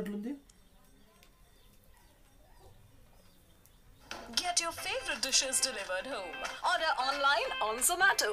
ఉన్నట్లుంది Get your favorite dishes delivered home. Order online on Zomato.